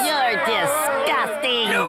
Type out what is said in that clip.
You're disgusting. No.